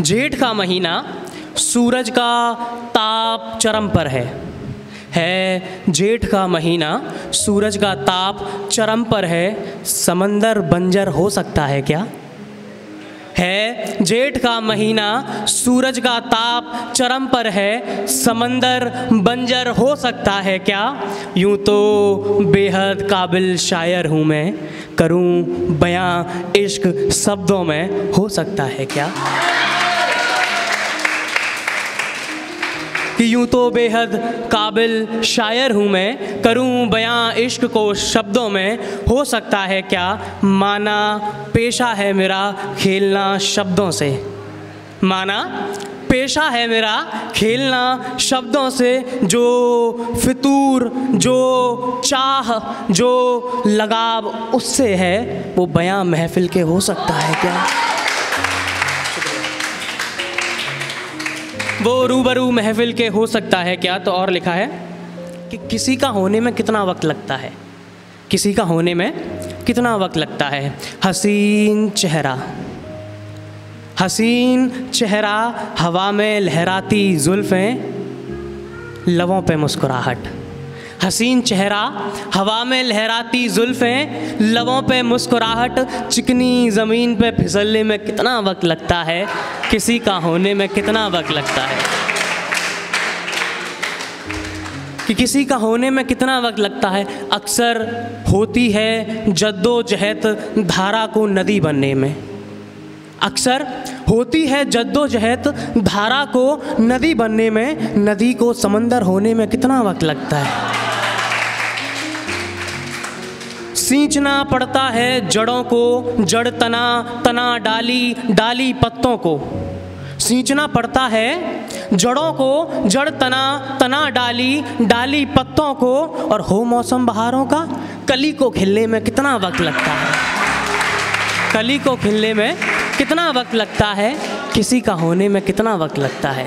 जेठ का महीना सूरज का ताप चरम पर है। है, जेठ का महीना सूरज का ताप चरम पर है। समंदर बंजर हो सकता है क्या? है, जेठ का महीना सूरज का ताप चरम पर है। समंदर बंजर हो सकता है क्या? यूँ तो बेहद काबिल शायर हूँ मैं। करूँ बयां इश्क शब्दों में हो सकता है क्या? कि यूँ तो बेहद काबिल शायर हूँ मैं, करूँ बयां इश्क को शब्दों में हो सकता है क्या? माना पेशा है मेरा खेलना शब्दों से। माना पेशा है मेरा खेलना शब्दों से जो फितूर, जो चाह, जो लगाव, उससे है, वो बयां महफिल के हो सकता है क्या? वो रूबरू महफिल के हो सकता है क्या? तो और लिखा है कि किसी का होने में कितना वक्त लगता है? किसी का होने में कितना वक्त लगता है? हसीन चेहरा। हसीन चेहरा हवा में लहराती जुल्फ़ें लबों पे मुस्कुराहट। हसीन चेहरा हवा में लहराती जुल्फ़ें लबों पे मुस्कुराहट। चिकनी ज़मीन पे फिसलने में कितना वक्त लगता है? किसी का होने में कितना वक्त लगता है? कि किसी का होने में कितना वक्त लगता है? अक्सर होती है जद्दोजहद धारा को नदी बनने में। अक्सर होती है जद्दोजहद धारा को नदी बनने में, नदी को समंदर होने में कितना वक्त लगता है। सींचना पड़ता है जड़ों को, जड़ तना तना डाली डाली पत्तों को। सींचना पड़ता है जड़ों को, जड़ तना तना डाली डाली पत्तों को और हो मौसम बहारों का, कली को खिलने में कितना वक्त लगता है। कली को खिलने में कितना वक्त लगता है? किसी का होने में कितना वक्त लगता है?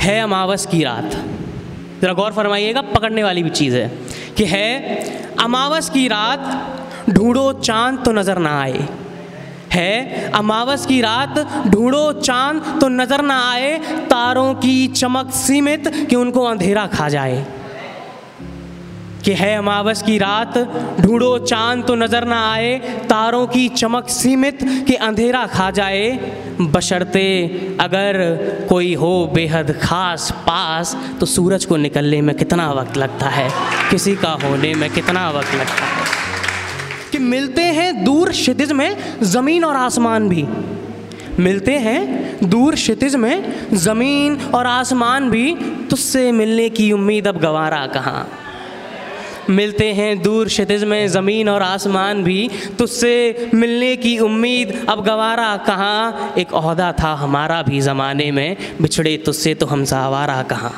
है अमावस की रात। ज़रा गौर फरमाइएगा, पकड़ने वाली भी चीज़ है कि है अमावस की रात, ढूंढो चाँद तो नज़र ना आए। है अमावस की रात, ढूंढो चाँद तो नज़र ना आए, तारों की चमक सीमित कि उनको अंधेरा खा जाए। कि है अमावस की रात, ढूंढो चाँद तो नज़र ना आए, तारों की चमक सीमित कि अंधेरा खा जाए। बशर्ते अगर कोई हो बेहद खास पास तो सूरज को निकलने में कितना वक्त लगता है? किसी का होने में कितना वक्त लगता है? कि मिलते हैं दूर क्षितिज में ज़मीन और आसमान भी। मिलते हैं दूर क्षितिज में ज़मीन और आसमान भी, तुझसे मिलने की उम्मीद अब गवारा कहाँ? मिलते हैं दूर क्षितिज में, ज़मीन और आसमान भी। तुझसे मिलने की उम्मीद, अब गवारा कहाँ? एक अहदा था हमारा भी ज़माने में, बिछड़े तुझसे तो हम सवारा कहाँ?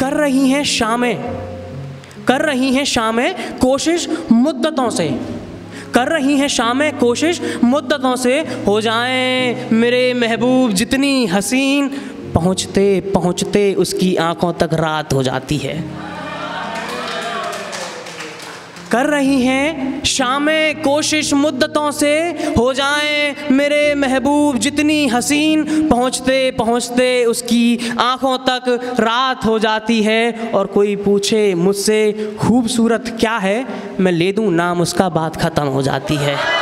कर रही हैं शामें, कर रही हैं शामें कोशिश मुद्दतों से। कर रही हैं शामें कोशिश मुद्दतों से, हो जाएँ मेरे महबूब जितनी हसीन पहुँचते पहुँचते उसकी आँखों तक रात हो जाती है। कर रही हैं, शामें कोशिश मुद्दतों से, हो जाएँ मेरे महबूब जितनी हसीन। पहुँचते पहुँचते उसकी आँखों तक रात हो जाती है और कोई पूछे मुझसे, खूबसूरत क्या है? मैं ले दूँ, नाम उसका बात ख़त्म हो जाती है।